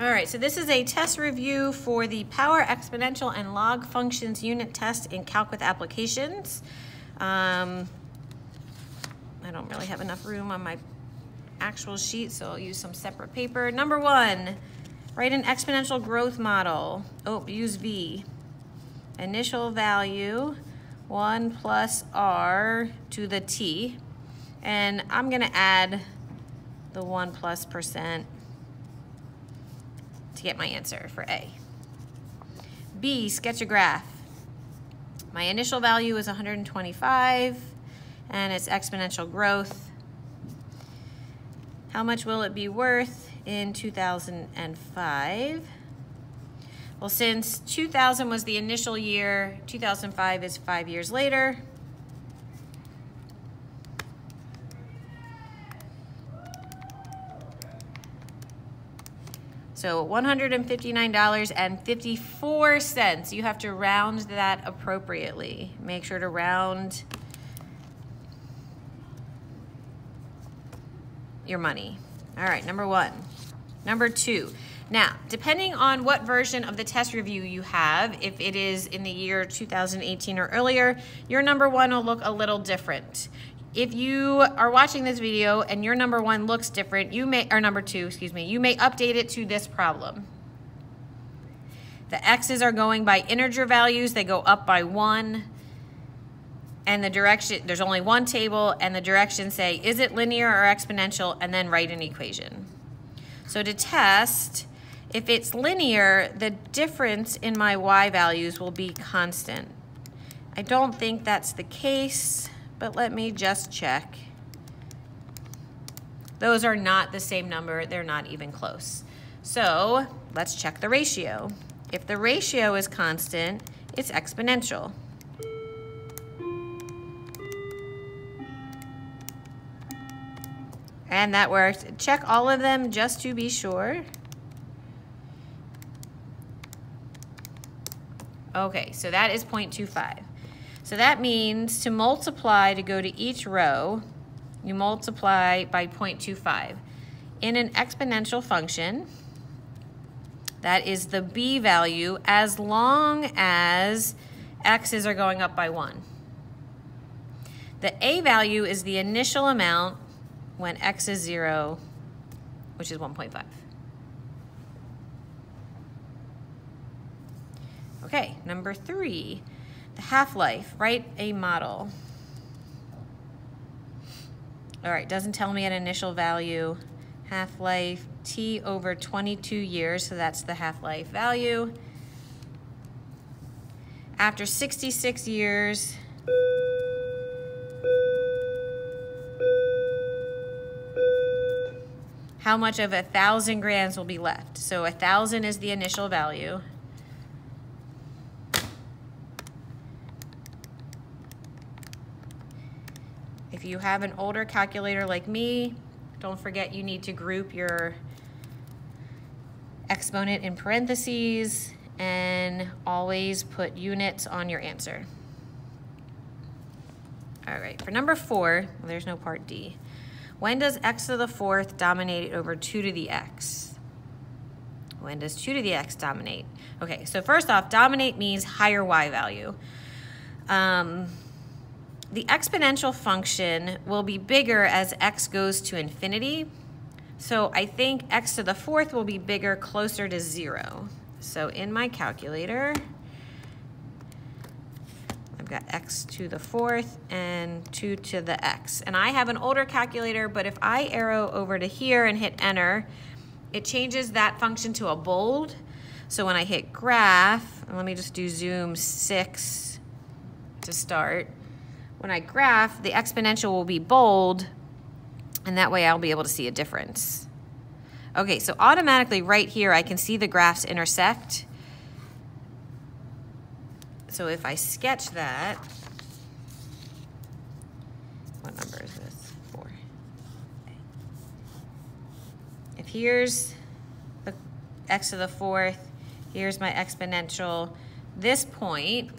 All right, so this is a test review for the power exponential and log functions unit test in Calc with applications. Um, I don't really have enough room on my actual sheet, so I'll use some separate paper. Number one, write an exponential growth model. Oh, use V. Initial value, one plus R to the T. And I'm gonna add the one plus percent to get my answer for A. B, sketch a graph. My initial value is 125 and it's exponential growth. How much will it be worth in 2005? Well, since 2000 was the initial year, 2005 is five years later. So $159.54. You have to round that appropriately. Make sure to round your money. All right, number one. Number two. Now, depending on what version of the test review you have, if it is in the year 2018 or earlier, your number one will look a little different if you are watching this video and your number one looks different, you may, or number two, excuse me, you may update it to this problem. The x's are going by integer values, they go up by one. And the direction, there's only one table, and the directions say, is it linear or exponential, and then write an equation. So to test, if it's linear, the difference in my y values will be constant. I don't think that's the case but let me just check. Those are not the same number, they're not even close. So let's check the ratio. If the ratio is constant, it's exponential. And that works. Check all of them just to be sure. Okay, so that is 0.25. So that means to multiply to go to each row, you multiply by 0.25. In an exponential function, that is the b value as long as x's are going up by 1. The a value is the initial amount when x is 0, which is 1.5. Okay, number 3 the half-life, write a model. All right, doesn't tell me an initial value. Half-life, T over 22 years, so that's the half-life value. After 66 years, how much of a thousand grams will be left? So a thousand is the initial value. You have an older calculator like me, don't forget you need to group your exponent in parentheses and always put units on your answer. All right, for number four, well, there's no part D. When does x to the fourth dominate over 2 to the x? When does 2 to the x dominate? Okay, so first off, dominate means higher y value. Um, the exponential function will be bigger as x goes to infinity. So I think x to the fourth will be bigger closer to zero. So in my calculator, I've got x to the fourth and 2 to the x. And I have an older calculator, but if I arrow over to here and hit enter, it changes that function to a bold. So when I hit graph, let me just do zoom 6 to start when I graph, the exponential will be bold, and that way I'll be able to see a difference. Okay, so automatically right here, I can see the graphs intersect. So if I sketch that, what number is this? Four. If here's the x to the fourth, here's my exponential, this point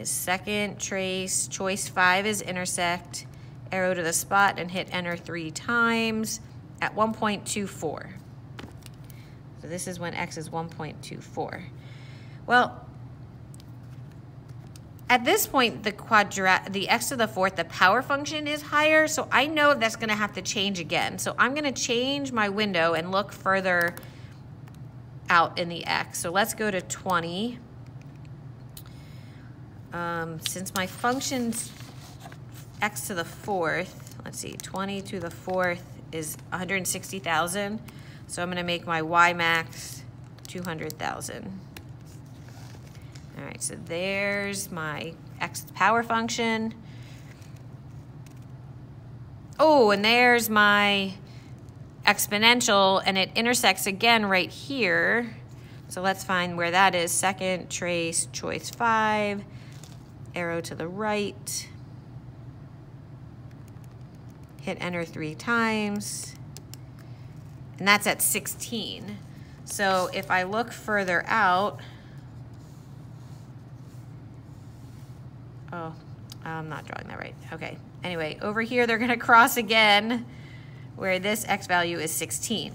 is second trace. Choice five is intersect. Arrow to the spot and hit enter three times at 1.24. So this is when x is 1.24. Well, at this point, the quadrat, the x to the fourth, the power function is higher, so I know that's gonna have to change again. So I'm gonna change my window and look further out in the x. So let's go to 20. Um, since my function's x to the fourth, let's see, 20 to the fourth is 160,000. So I'm gonna make my y max 200,000. All right, so there's my x power function. Oh, and there's my exponential, and it intersects again right here. So let's find where that is. Second trace, choice five, arrow to the right. Hit enter three times. And that's at 16. So if I look further out, Oh, I'm not drawing that right. Okay. Anyway, over here they're going to cross again where this x value is 16.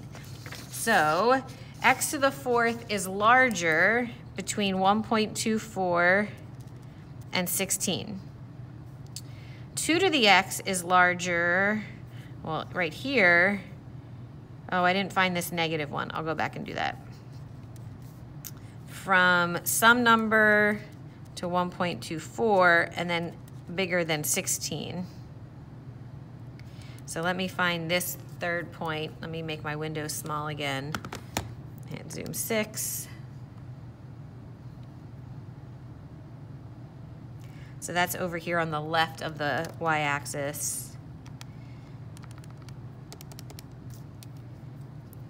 So x to the fourth is larger between 1.24 and 16. 2 to the x is larger, well, right here. Oh, I didn't find this negative one. I'll go back and do that. From some number to 1.24 and then bigger than 16. So let me find this third point. Let me make my window small again. And zoom six. So that's over here on the left of the y-axis.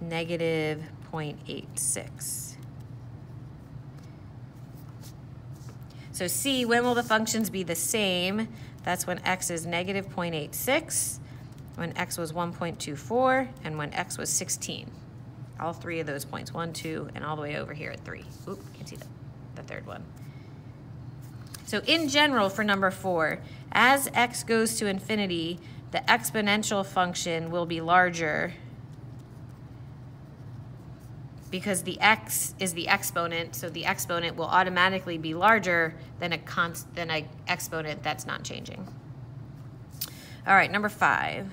Negative 0.86. So C, when will the functions be the same? That's when x is negative 0.86, when x was 1.24, and when x was 16. All three of those points, one, two, and all the way over here at three. Oop, can't see the, the third one. So in general, for number four, as x goes to infinity, the exponential function will be larger because the x is the exponent, so the exponent will automatically be larger than a const than a exponent that's not changing. All right, number five.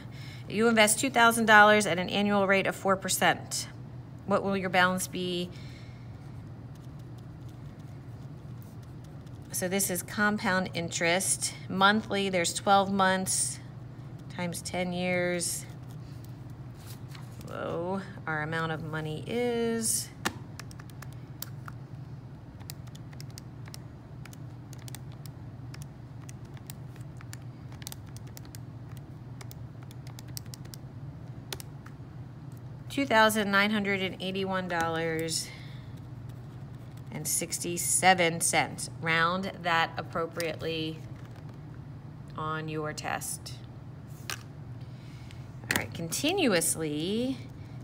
You invest $2,000 at an annual rate of 4%. What will your balance be? So this is compound interest. Monthly, there's 12 months times 10 years so our amount of money is two thousand nine hundred and 67 cents. Round that appropriately on your test. All right, continuously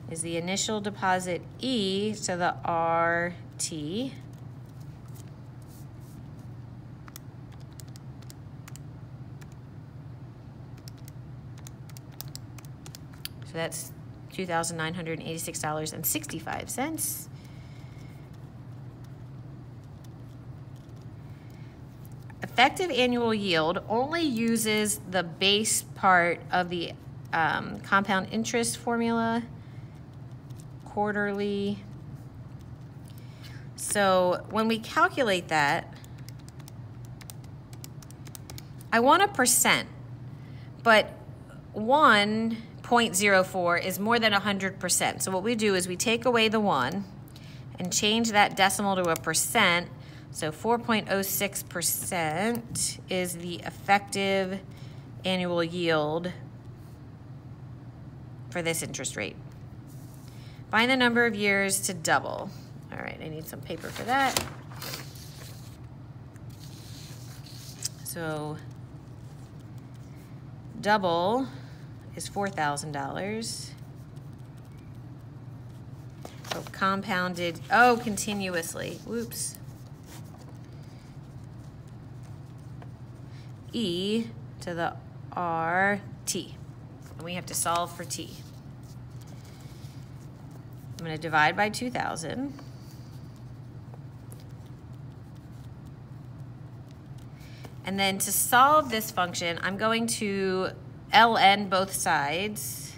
is the initial deposit E to the RT. So that's $2,986.65. Effective annual yield only uses the base part of the um, compound interest formula, quarterly. So when we calculate that, I want a percent, but 1.04 is more than 100%. So what we do is we take away the 1 and change that decimal to a percent. So 4.06% is the effective annual yield for this interest rate. Find the number of years to double. All right, I need some paper for that. So double is $4,000. So compounded, oh, continuously, whoops. E to the RT and we have to solve for t. I'm going to divide by 2,000. And then to solve this function, I'm going to ln both sides.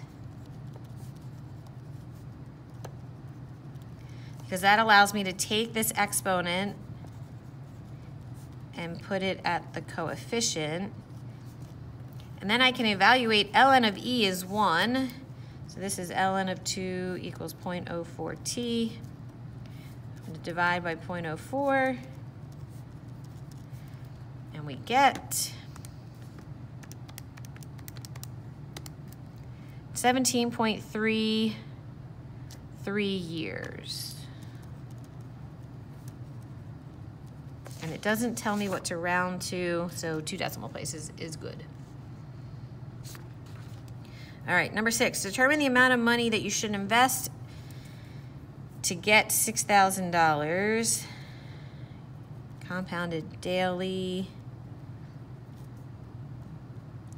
Because that allows me to take this exponent and put it at the coefficient. And then I can evaluate ln of e is 1. So this is ln of 2 equals 0.04t. I'm going to divide by 0.04. And we get 17.33 years. And it doesn't tell me what to round to, so two decimal places is good. All right, number six, determine the amount of money that you should invest to get $6,000 compounded daily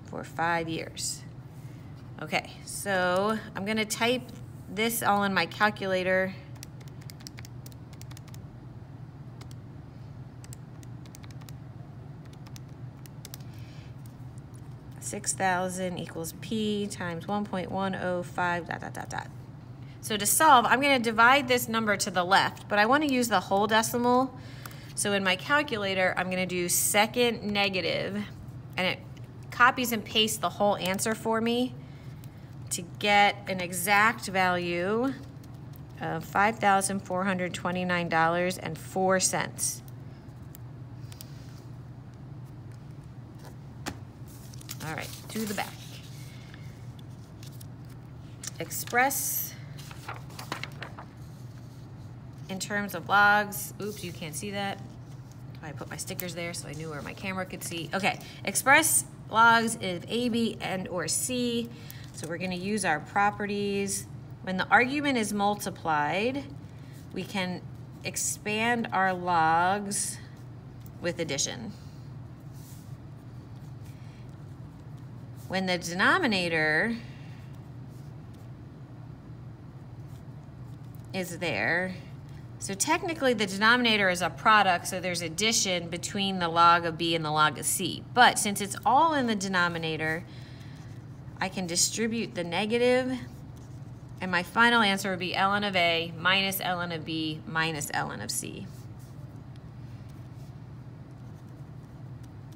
for five years. Okay, so I'm gonna type this all in my calculator. Six thousand equals P times one point one oh five dot dot dot dot. So to solve, I'm gonna divide this number to the left, but I wanna use the whole decimal. So in my calculator, I'm gonna do second negative, and it copies and pastes the whole answer for me to get an exact value of $5,429.04. All right, to the back. Express in terms of logs. Oops, you can't see that. I put my stickers there so I knew where my camera could see. Okay, express logs if A, B, and or C. So we're gonna use our properties. When the argument is multiplied, we can expand our logs with addition. When the denominator is there, so technically the denominator is a product, so there's addition between the log of b and the log of c. But since it's all in the denominator, I can distribute the negative, and my final answer would be ln of a minus ln of b minus ln of c.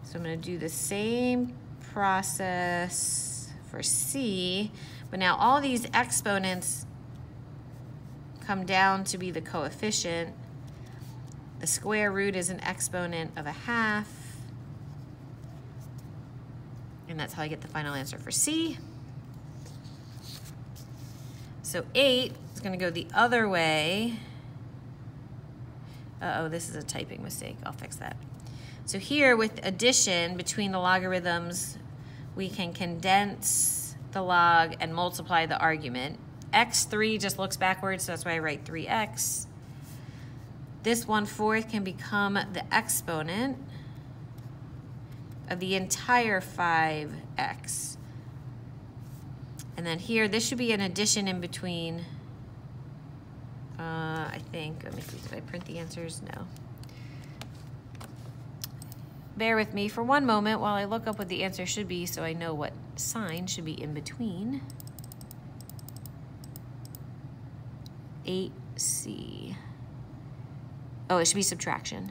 So I'm going to do the same process for C, but now all these exponents come down to be the coefficient. The square root is an exponent of a half. And that's how I get the final answer for C. So 8 is going to go the other way. Uh-oh, this is a typing mistake. I'll fix that. So here with addition between the logarithms, we can condense the log and multiply the argument. x3 just looks backwards, so that's why I write 3x. This 1 fourth can become the exponent of the entire 5x. And then here, this should be an addition in between, uh, I think, let me see, did I print the answers? No. Bear with me for one moment while I look up what the answer should be so I know what sign should be in between. 8C. Oh, it should be subtraction.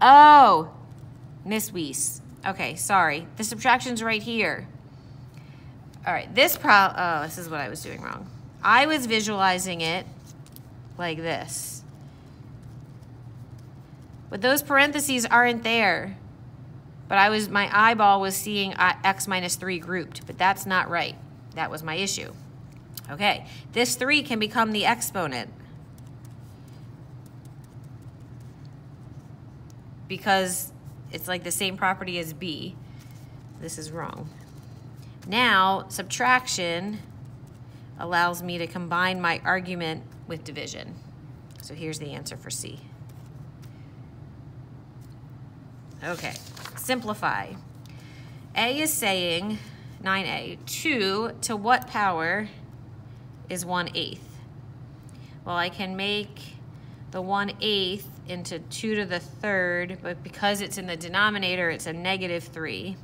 Oh, Miss Weiss. Okay, sorry. The subtraction's right here. All right, this pro, oh, this is what I was doing wrong. I was visualizing it like this. But those parentheses aren't there. But I was, my eyeball was seeing uh, x minus 3 grouped, but that's not right. That was my issue. Okay, this 3 can become the exponent. Because it's like the same property as b. This is wrong. Now, subtraction allows me to combine my argument with division. So here's the answer for C. Okay, simplify. A is saying 9a. 2 to what power is 1 eighth? Well, I can make the 1 eighth into 2 to the third, but because it's in the denominator, it's a negative 3.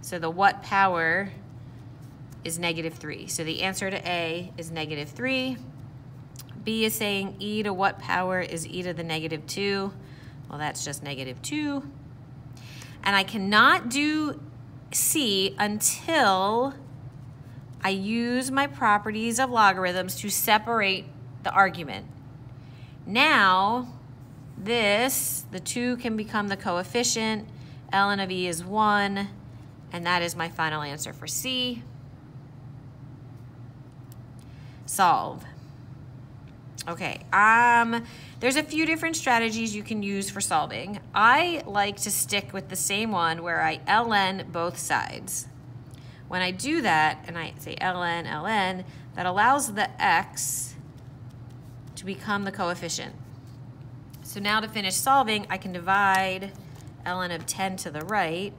So the what power is negative 3. So the answer to A is negative 3. B is saying e to what power is e to the negative 2? Well, that's just negative 2. And I cannot do C until I use my properties of logarithms to separate the argument. Now, this, the 2 can become the coefficient, ln of e is 1, and that is my final answer for C. Solve. Okay, um, there's a few different strategies you can use for solving. I like to stick with the same one where I ln both sides. When I do that, and I say ln, ln, that allows the x to become the coefficient. So now to finish solving, I can divide ln of 10 to the right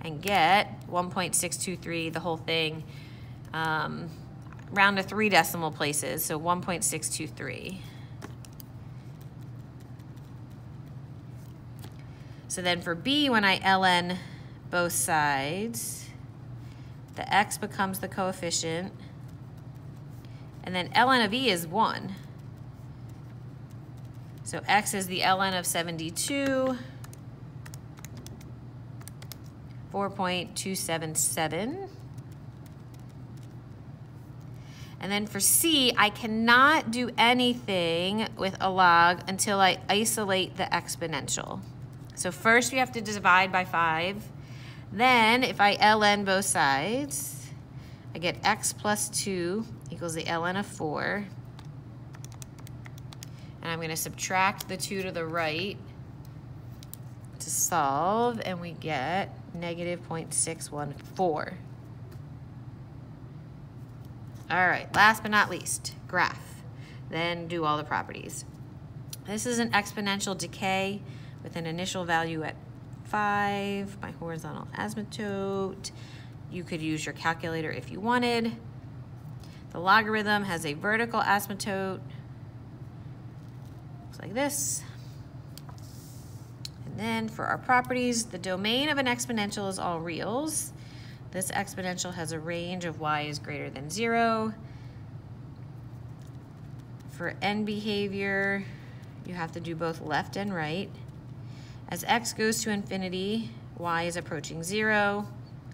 and get 1.623, the whole thing. Um, round to three decimal places, so 1.623. So then for B, when I ln both sides, the x becomes the coefficient, and then ln of e is 1. So x is the ln of 72, 4.277. And then for C, I cannot do anything with a log until I isolate the exponential. So first we have to divide by 5. Then if I ln both sides, I get x plus 2 equals the ln of 4. And I'm going to subtract the 2 to the right to solve, and we get negative 0.614. All right, last but not least, graph. Then do all the properties. This is an exponential decay with an initial value at 5, my horizontal asymptote. You could use your calculator if you wanted. The logarithm has a vertical asymptote. Looks like this. And then for our properties, the domain of an exponential is all reals. This exponential has a range of y is greater than zero. For end behavior, you have to do both left and right. As x goes to infinity, y is approaching zero.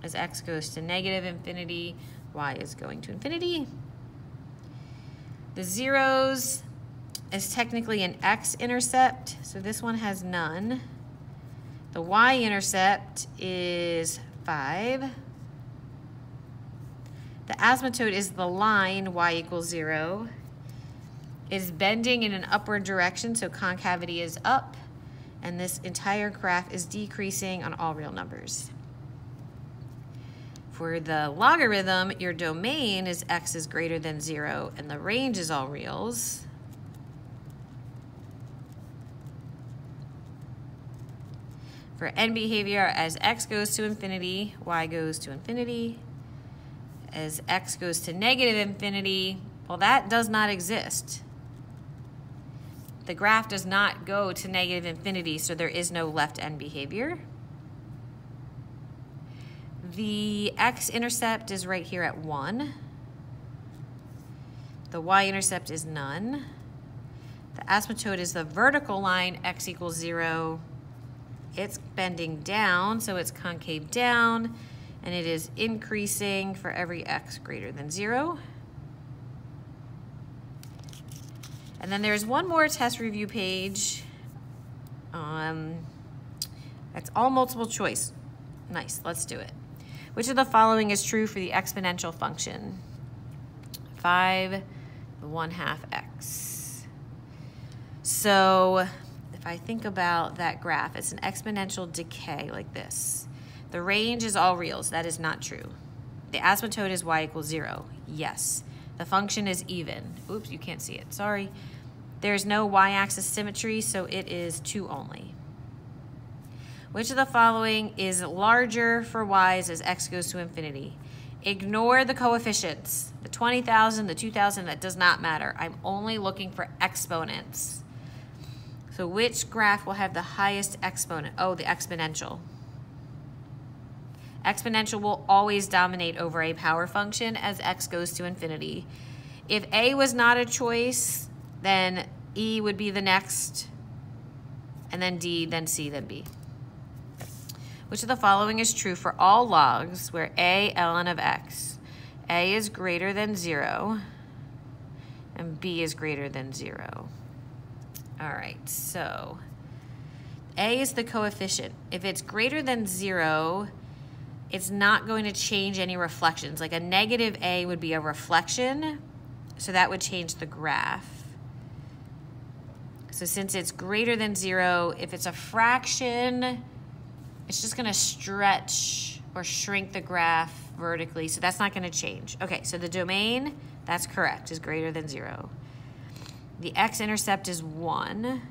As x goes to negative infinity, y is going to infinity. The zeros is technically an x-intercept, so this one has none. The y-intercept is 5. The asymptote is the line y equals 0. Is bending in an upward direction, so concavity is up. And this entire graph is decreasing on all real numbers. For the logarithm, your domain is x is greater than 0, and the range is all reals. For end behavior, as x goes to infinity, y goes to infinity as x goes to negative infinity, well, that does not exist. The graph does not go to negative infinity, so there is no left end behavior. The x-intercept is right here at 1. The y-intercept is none. The asymptote is the vertical line, x equals 0. It's bending down, so it's concave down and it is increasing for every x greater than zero. And then there's one more test review page. Um, that's all multiple choice. Nice, let's do it. Which of the following is true for the exponential function? 5, the 1 half x. So if I think about that graph, it's an exponential decay like this. The range is all reals. That is not true. The asymptote is y equals 0. Yes. The function is even. Oops, you can't see it. Sorry. There's no y-axis symmetry, so it is 2 only. Which of the following is larger for y's as x goes to infinity? Ignore the coefficients. The 20,000, the 2,000, that does not matter. I'm only looking for exponents. So which graph will have the highest exponent? Oh, the exponential. Exponential will always dominate over a power function as x goes to infinity. If a was not a choice, then e would be the next, and then d, then c, then b. Which of the following is true for all logs where a ln of x? a is greater than 0 and b is greater than 0. All right, so a is the coefficient. If it's greater than 0, it's not going to change any reflections. Like a negative a would be a reflection, so that would change the graph. So since it's greater than 0, if it's a fraction, it's just going to stretch or shrink the graph vertically, so that's not going to change. Okay, so the domain, that's correct, is greater than 0. The x-intercept is 1.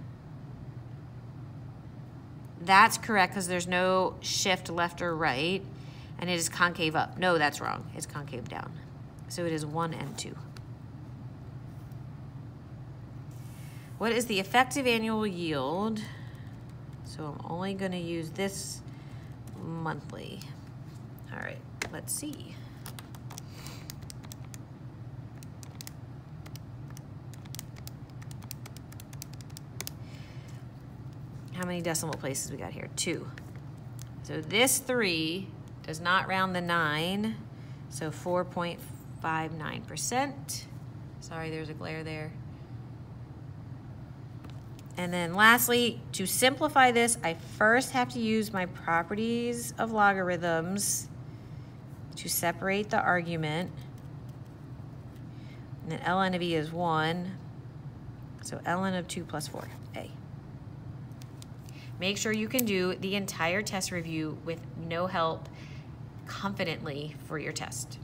That's correct because there's no shift left or right, and it is concave up. No, that's wrong. It's concave down. So it is 1 and 2. What is the effective annual yield? So I'm only going to use this monthly. All right, let's see. How many decimal places we got here? Two. So this three does not round the nine, so 4.59%. Sorry, there's a glare there. And then lastly, to simplify this, I first have to use my properties of logarithms to separate the argument. And then ln of e is 1. So ln of 2 plus 4, a. Make sure you can do the entire test review with no help confidently for your test.